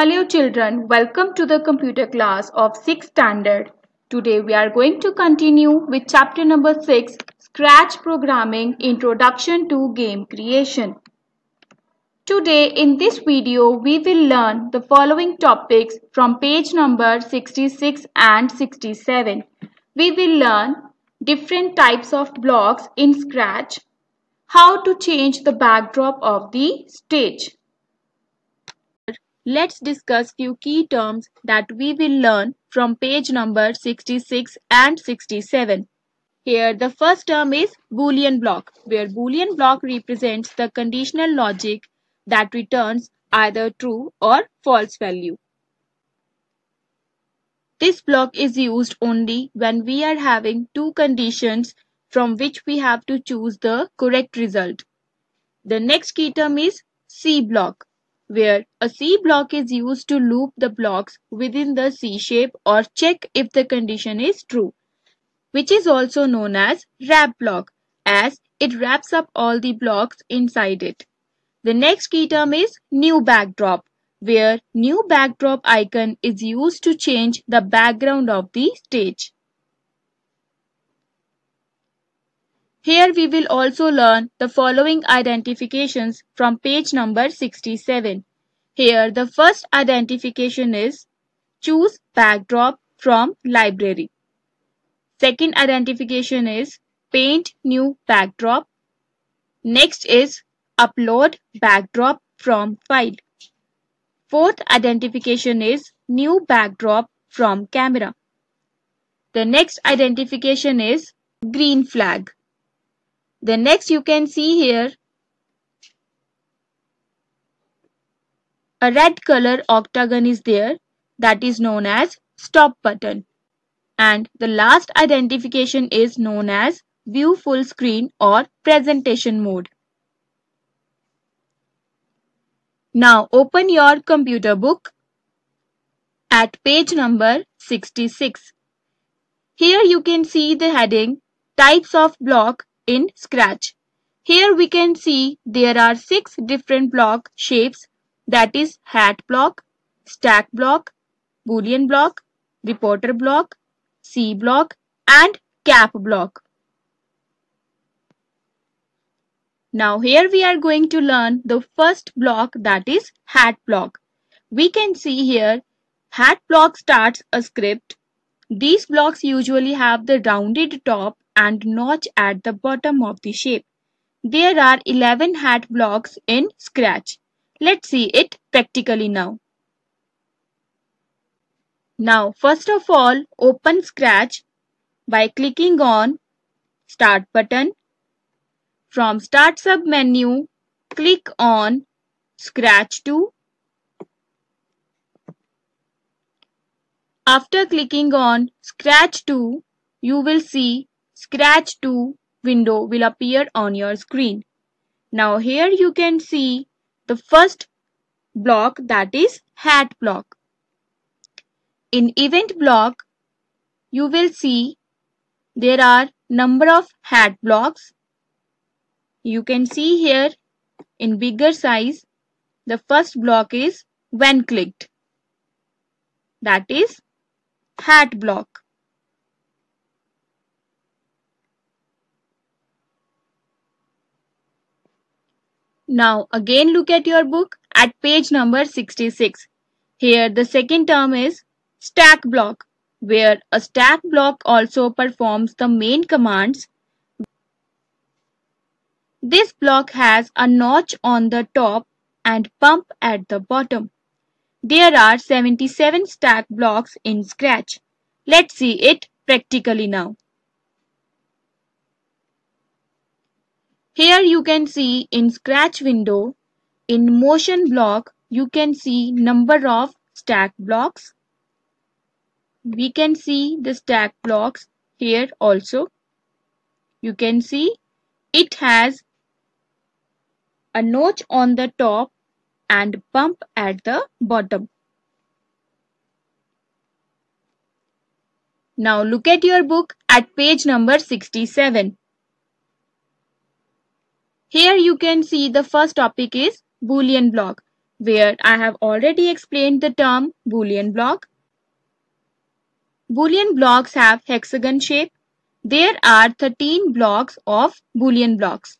Hello children, welcome to the computer class of 6th standard. Today we are going to continue with chapter number 6 Scratch Programming Introduction to Game Creation. Today in this video we will learn the following topics from page number 66 and 67. We will learn different types of blocks in Scratch, how to change the backdrop of the stage Let's discuss few key terms that we will learn from page number 66 and 67. Here the first term is Boolean block where Boolean block represents the conditional logic that returns either true or false value. This block is used only when we are having two conditions from which we have to choose the correct result. The next key term is C block where a C block is used to loop the blocks within the C shape or check if the condition is true, which is also known as wrap block as it wraps up all the blocks inside it. The next key term is new backdrop where new backdrop icon is used to change the background of the stage. Here we will also learn the following identifications from page number 67. Here the first identification is choose backdrop from library. Second identification is paint new backdrop. Next is upload backdrop from file. Fourth identification is new backdrop from camera. The next identification is green flag. The next you can see here a red color octagon is there that is known as stop button. And the last identification is known as view full screen or presentation mode. Now open your computer book at page number 66. Here you can see the heading types of block in Scratch. Here we can see there are six different block shapes that is hat block, stack block, boolean block, reporter block, C block and cap block. Now here we are going to learn the first block that is hat block. We can see here hat block starts a script. These blocks usually have the rounded top and notch at the bottom of the shape. There are 11 hat blocks in Scratch. Let's see it practically now. Now, first of all, open Scratch by clicking on Start button. From Start sub menu, click on Scratch 2. After clicking on Scratch 2, you will see Scratch 2 window will appear on your screen. Now here you can see the first block that is hat block. In event block, you will see there are number of hat blocks. You can see here in bigger size, the first block is when clicked. That is hat block. Now again look at your book at page number 66. Here the second term is stack block where a stack block also performs the main commands. This block has a notch on the top and pump at the bottom. There are 77 stack blocks in Scratch. Let's see it practically now. Here you can see in Scratch window, in motion block, you can see number of stack blocks. We can see the stack blocks here also. You can see it has a notch on the top and bump at the bottom. Now look at your book at page number 67. Here you can see the first topic is Boolean block where I have already explained the term Boolean block. Boolean blocks have hexagon shape. There are 13 blocks of Boolean blocks.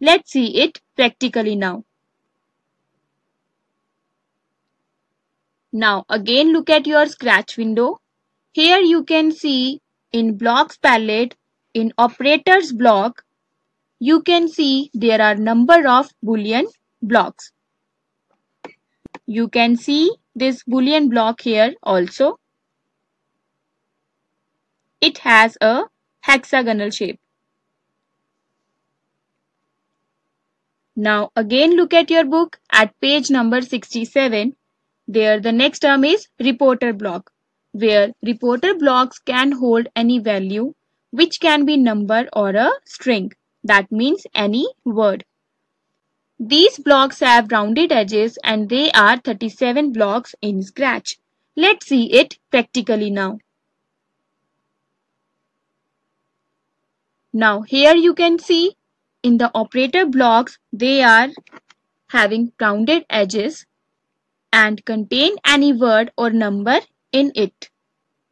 Let's see it practically now. Now again look at your scratch window. Here you can see in blocks palette in operators block you can see there are number of boolean blocks. You can see this boolean block here also. It has a hexagonal shape. Now again look at your book at page number 67 there the next term is reporter block where reporter blocks can hold any value which can be number or a string. That means any word. These blocks have rounded edges and they are 37 blocks in Scratch. Let's see it practically now. Now here you can see in the operator blocks they are having rounded edges and contain any word or number in it.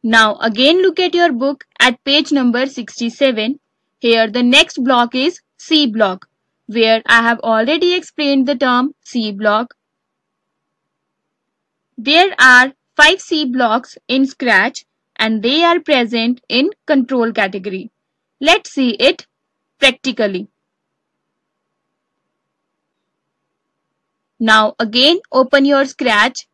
Now again look at your book at page number 67. Here the next block is C block where I have already explained the term C block. There are 5 C blocks in Scratch and they are present in control category. Let's see it practically. Now again open your Scratch.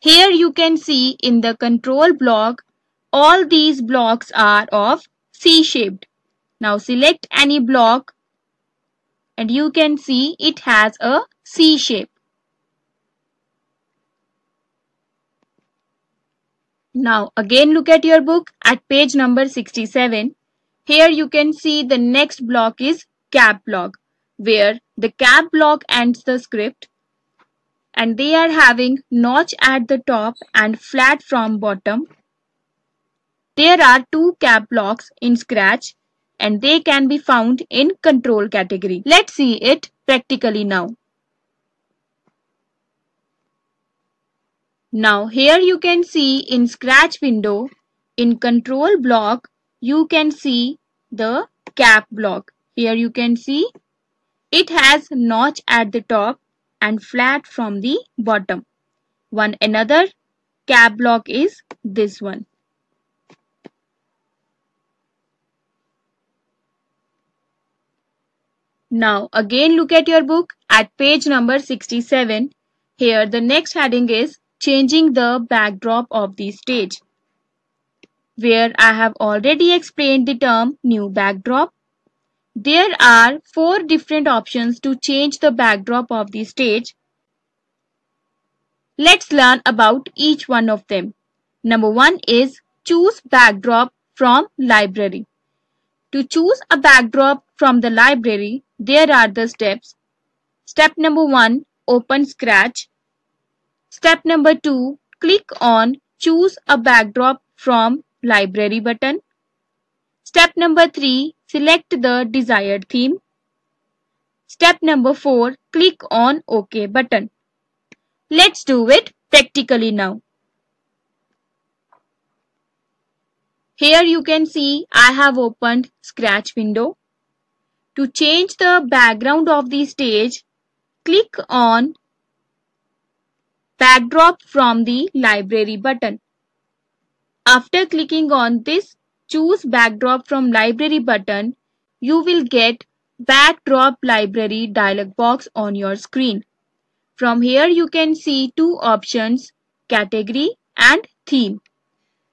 Here you can see in the control block all these blocks are of C-shaped. Now select any block and you can see it has a C shape. Now again look at your book at page number 67. Here you can see the next block is cap block where the cap block ends the script and they are having notch at the top and flat from bottom. There are two cap blocks in Scratch and they can be found in control category. Let's see it practically now. Now here you can see in Scratch window in control block you can see the cap block. Here you can see it has notch at the top and flat from the bottom. One another cap block is this one. Now again look at your book at page number 67. Here the next heading is changing the backdrop of the stage where I have already explained the term new backdrop there are four different options to change the backdrop of the stage. Let's learn about each one of them. Number one is choose backdrop from library. To choose a backdrop from the library, there are the steps. Step number one, open Scratch. Step number two, click on choose a backdrop from library button. Step number three, Select the desired theme. Step number 4. Click on OK button. Let's do it practically now. Here you can see I have opened Scratch window. To change the background of the stage, click on Backdrop from the Library button. After clicking on this choose backdrop from library button, you will get backdrop library dialog box on your screen. From here you can see two options category and theme.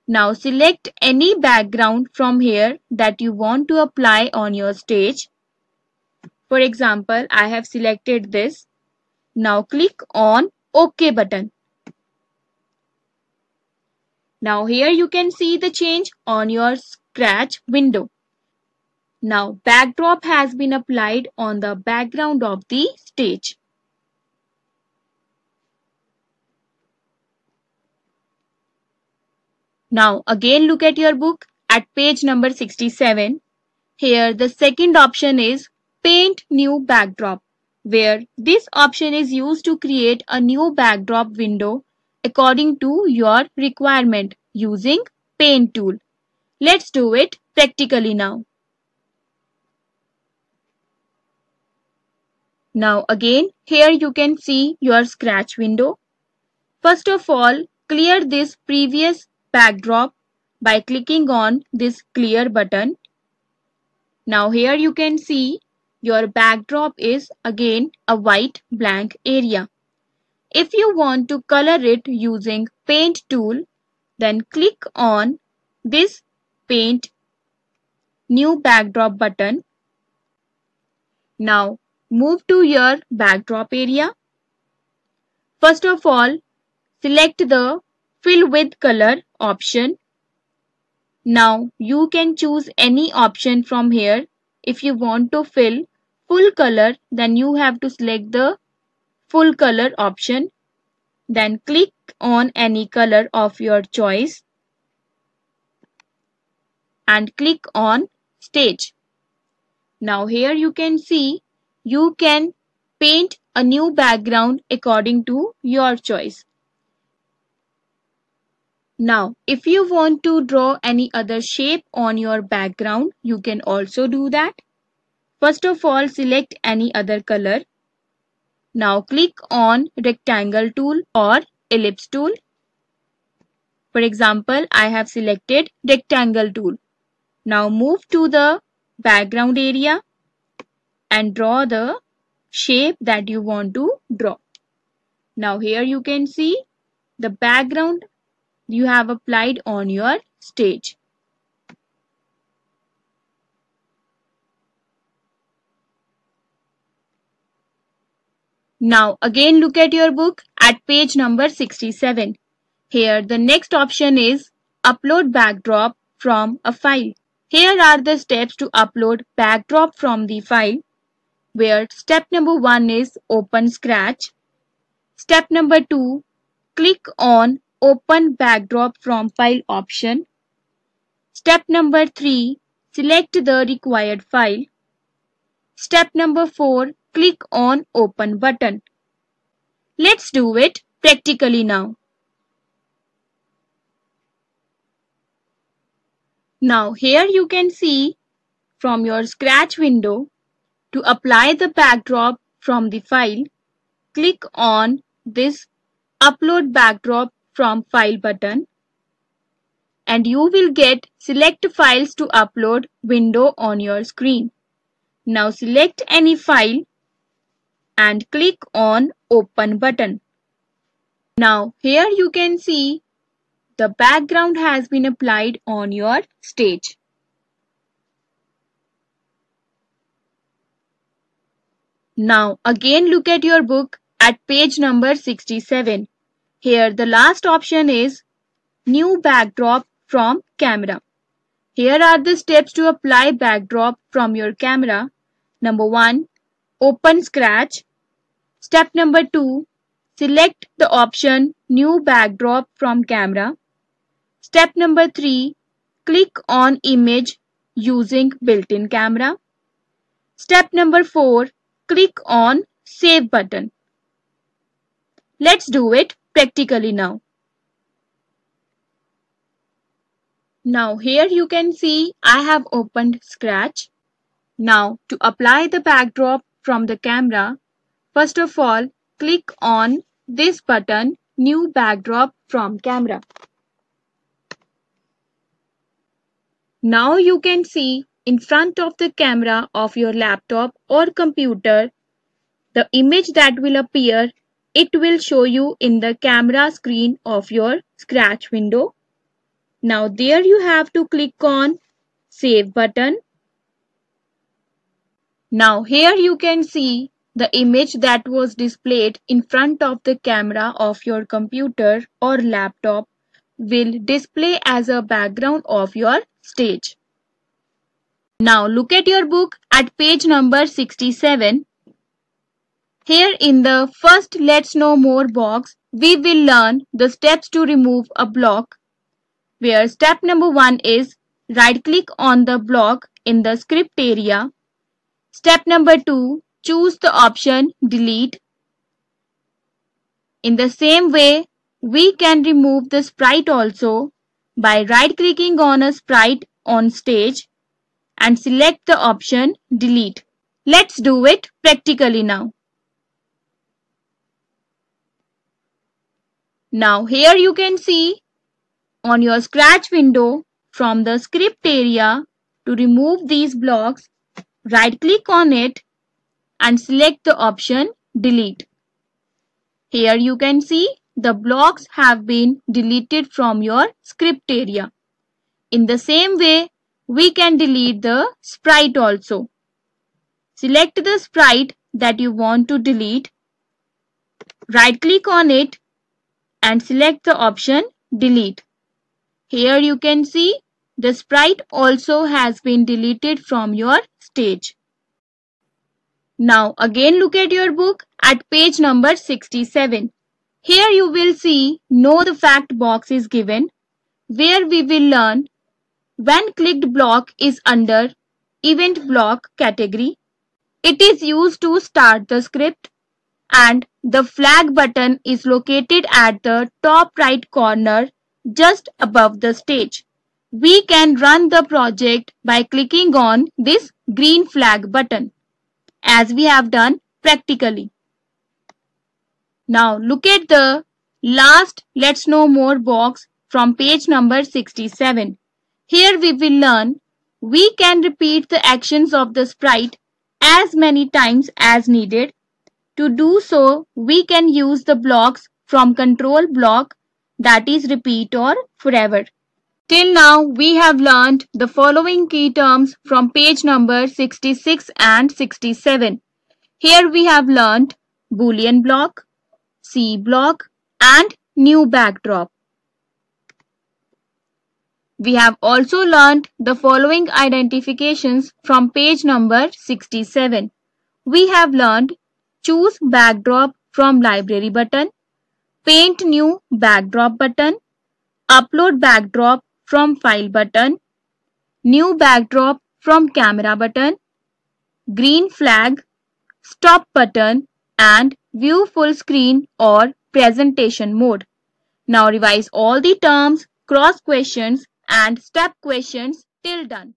Now select any background from here that you want to apply on your stage. For example, I have selected this. Now click on OK button. Now here you can see the change on your Scratch window. Now backdrop has been applied on the background of the stage. Now again look at your book at page number 67. Here the second option is paint new backdrop where this option is used to create a new backdrop window according to your requirement using Paint tool. Let's do it practically now. Now again, here you can see your scratch window. First of all, clear this previous backdrop by clicking on this clear button. Now here you can see your backdrop is again a white blank area. If you want to color it using paint tool, then click on this paint new backdrop button. Now move to your backdrop area. First of all, select the fill with color option. Now you can choose any option from here. If you want to fill full color, then you have to select the full color option. Then click on any color of your choice and click on stage. Now here you can see you can paint a new background according to your choice. Now, if you want to draw any other shape on your background, you can also do that. First of all, select any other color. Now click on rectangle tool or ellipse tool. For example, I have selected rectangle tool. Now move to the background area and draw the shape that you want to draw. Now here you can see the background you have applied on your stage. Now again look at your book at page number 67. Here the next option is upload backdrop from a file. Here are the steps to upload backdrop from the file where step number 1 is open scratch. Step number 2 click on open backdrop from file option. Step number 3 select the required file. Step number 4 click on open button. Let's do it practically now. Now here you can see from your scratch window to apply the backdrop from the file click on this upload backdrop from file button and you will get select files to upload window on your screen. Now select any file and click on open button. Now here you can see the background has been applied on your stage. Now again look at your book at page number 67. Here the last option is new backdrop from camera. Here are the steps to apply backdrop from your camera. Number 1 open Scratch. Step number 2. Select the option New Backdrop from camera. Step number 3. Click on image using built-in camera. Step number 4. Click on Save button. Let's do it practically now. Now here you can see I have opened Scratch. Now to apply the backdrop from the camera, first of all click on this button New Backdrop from Camera. Now you can see in front of the camera of your laptop or computer the image that will appear it will show you in the camera screen of your scratch window. Now there you have to click on save button now here you can see the image that was displayed in front of the camera of your computer or laptop will display as a background of your stage. Now look at your book at page number 67. Here in the first let's know more box, we will learn the steps to remove a block where step number 1 is right click on the block in the script area Step number 2. choose the option delete. In the same way, we can remove the sprite also by right clicking on a sprite on stage and select the option delete. Let's do it practically now. Now here you can see on your scratch window from the script area to remove these blocks right click on it and select the option delete. Here you can see the blocks have been deleted from your script area. In the same way, we can delete the sprite also. Select the sprite that you want to delete. Right click on it and select the option delete. Here you can see the sprite also has been deleted from your stage. Now again look at your book at page number 67. Here you will see know the fact box is given where we will learn when clicked block is under event block category. It is used to start the script and the flag button is located at the top right corner just above the stage. We can run the project by clicking on this green flag button as we have done practically. Now look at the last let's know more box from page number 67. Here we will learn we can repeat the actions of the sprite as many times as needed. To do so, we can use the blocks from control block that is repeat or forever. Till now, we have learned the following key terms from page number 66 and 67. Here we have learned Boolean block, C block and new backdrop. We have also learned the following identifications from page number 67. We have learned choose backdrop from library button, paint new backdrop button, upload backdrop from file button, new backdrop from camera button, green flag, stop button and view full screen or presentation mode. Now revise all the terms, cross questions and step questions till done.